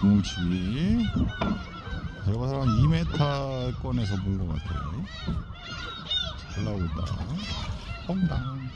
구멍치기 제가 봐서 2m 꺼내서 본 것 같아요. 잘 나오고 있다. 퐁당.